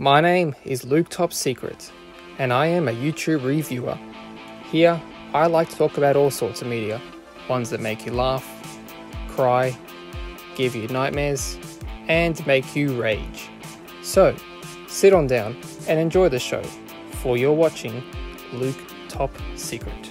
My name is Luke Top Secret, and I am a YouTube reviewer. Here, I like to talk about all sorts of media ones that make you laugh, cry, give you nightmares, and make you rage. So, sit on down and enjoy the show, for you're watching Luke Top Secret.